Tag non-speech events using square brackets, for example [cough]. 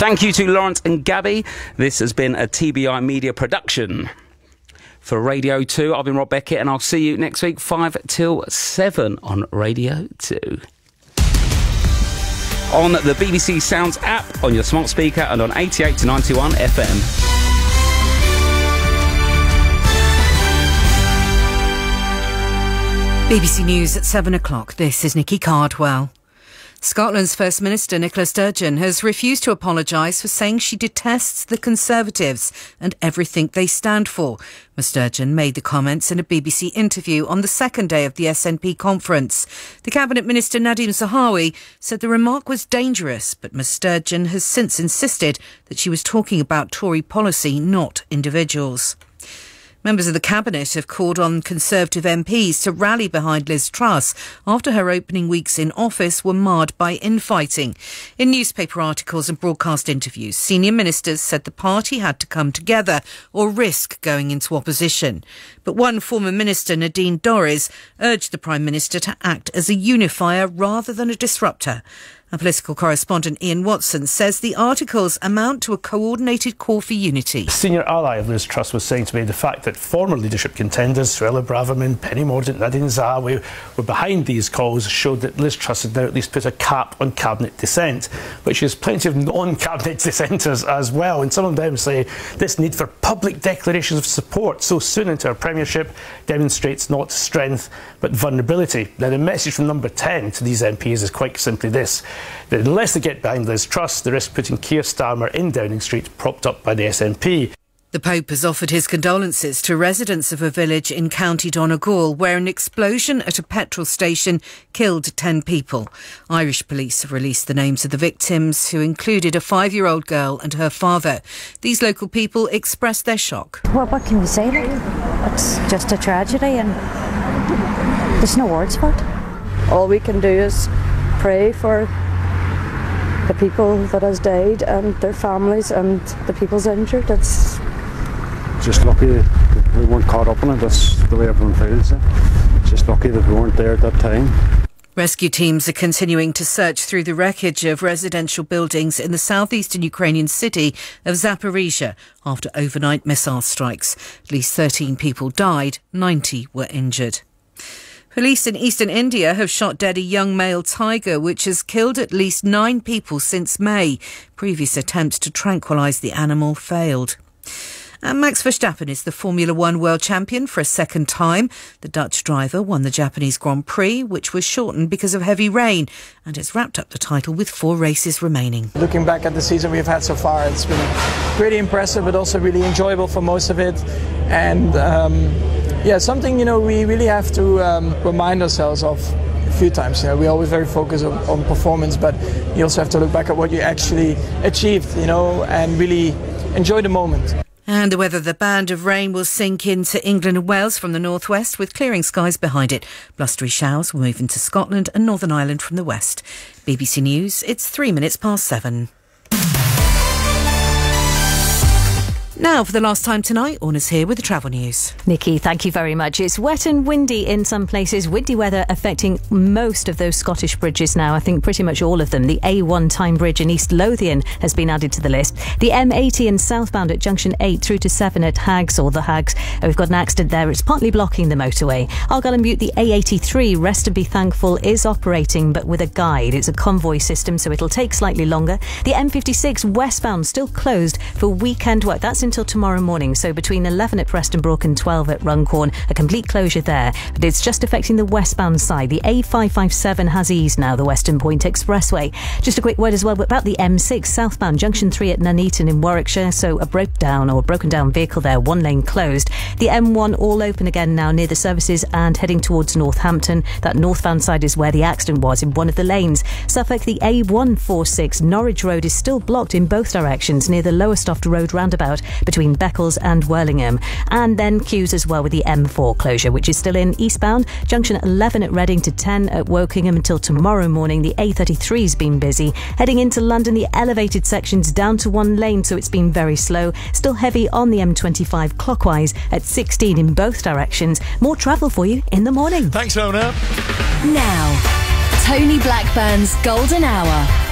Thank you to Lawrence and Gabby. This has been a TBI media production. For Radio 2, I've been Rob Beckett, and I'll see you next week, 5 till 7 on Radio 2 on the BBC Sounds app, on your smart speaker, and on 88 to 91 FM. BBC News at 7 o'clock. This is Nikki Cardwell. Scotland's First Minister Nicola Sturgeon has refused to apologise for saying she detests the Conservatives and everything they stand for. Ms Sturgeon made the comments in a BBC interview on the second day of the SNP conference. The Cabinet Minister Nadhim Zahawi said the remark was dangerous, but Ms Sturgeon has since insisted that she was talking about Tory policy, not individuals. Members of the Cabinet have called on Conservative MPs to rally behind Liz Truss after her opening weeks in office were marred by infighting. In newspaper articles and broadcast interviews, senior ministers said the party had to come together or risk going into opposition. But one former minister, Nadine Dorries, urged the Prime Minister to act as a unifier rather than a disruptor. Our political correspondent Ian Watson says the articles amount to a coordinated call for unity. A Senior ally of Liz Truss was saying to me the fact that former leadership contenders, Suella Braverman, Penny Mordaunt, Nadhim Zahawi, were behind these calls showed that Liz Truss had now at least put a cap on cabinet dissent. But she has plenty of non-cabinet [laughs] dissenters as well, and some of them say this need for public declarations of support so soon into her premiership demonstrates not strength but vulnerability. Now the message from number 10 to these MPs is quite simply this that unless they get behind Liz Truss, they risk putting Keir Starmer in Downing Street, propped up by the SNP. The Pope has offered his condolences to residents of a village in County Donegal where an explosion at a petrol station killed 10 people. Irish police have released the names of the victims, who included a five year old girl and her father. These local people expressed their shock. Well, what can we say? It's just a tragedy, and there's no words for it. All we can do is pray for the people that has died and their families and the people's injured. It's just lucky we weren't caught up in it. That's the way everyone feels. Eh? Just lucky that we weren't there at that time. Rescue teams are continuing to search through the wreckage of residential buildings in the southeastern Ukrainian city of Zaporizhia after overnight missile strikes. At least 13 people died, 90 were injured. Police in eastern India have shot dead a young male tiger, which has killed at least nine people since May. Previous attempts to tranquilise the animal failed. And Max Verstappen is the Formula One world champion for a second time. The Dutch driver won the Japanese Grand Prix, which was shortened because of heavy rain, and has wrapped up the title with four races remaining. Looking back at the season we've had so far, it's been pretty impressive, but also really enjoyable for most of it. And um, yeah, something you know we really have to um, remind ourselves of a few times. You know, we're always very focused on, on, performance, but you also have to look back at what you actually achieved, you know, and really enjoy the moment. And the weather, the band of rain will sink into England and Wales from the northwest with clearing skies behind it. Blustery showers will move into Scotland and Northern Ireland from the west. BBC News, it's three minutes past seven. Now, for the last time tonight, Orna's here with the travel news. Nikki, thank you very much. It's wet and windy in some places. Windy weather affecting most of those Scottish bridges now. I think pretty much all of them. The A1 Time Bridge in East Lothian has been added to the list. The M80 in southbound at junction 8 through to 7 at Haggs or the Haggs. We've got an accident there. It's partly blocking the motorway. Argyll and Bute, the A83, rest and be thankful, is operating but with a guide. It's a convoy system, so it'll take slightly longer. The M56 westbound still closed for weekend work. That's in until tomorrow morning. So between 11 at Prestonbrook and 12 at Runcorn, a complete closure there. But it's just affecting the westbound side. The A557 has eased now, the Weston Point Expressway. Just a quick word as well about the M6 southbound, junction 3 at Nuneaton in Warwickshire. So a breakdown or broken down vehicle there, one lane closed. The M1 all open again now near the services and heading towards Northampton. That northbound side is where the accident was in one of the lanes. Suffolk, the A146 Norwich Road is still blocked in both directions near the Lowestoft Road roundabout between Beccles and Worlingham. And then queues as well with the M4 closure, which is still in eastbound. Junction 11 at Reading to 10 at Wokingham until tomorrow morning. The A33's been busy. Heading into London, the elevated section's down to one lane, so it's been very slow. Still heavy on the M25 clockwise at 16 in both directions. More travel for you in the morning. Thanks, Ona. Now, Tony Blackburn's Golden Hour